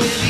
with you.